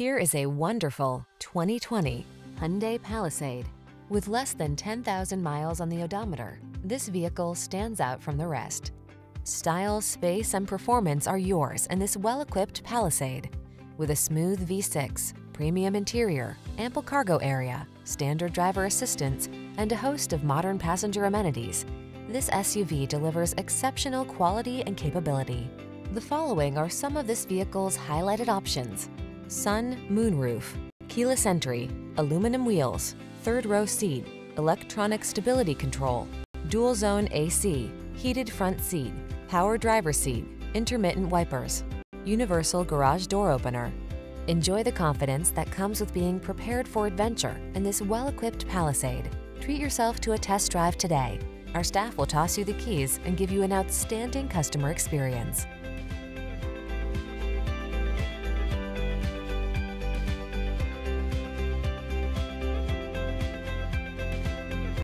Here is a wonderful 2020 Hyundai Palisade. With less than 10,000 miles on the odometer, this vehicle stands out from the rest. Style, space, and performance are yours in this well-equipped Palisade. With a smooth V6, premium interior, ample cargo area, standard driver assistance, and a host of modern passenger amenities, this SUV delivers exceptional quality and capability. The following are some of this vehicle's highlighted options. Sun moonroof, keyless entry, aluminum wheels, third row seat, electronic stability control, dual zone AC, heated front seat, power driver seat, intermittent wipers, universal garage door opener. Enjoy the confidence that comes with being prepared for adventure in this well-equipped Palisade. Treat yourself to a test drive today. Our staff will toss you the keys and give you an outstanding customer experience.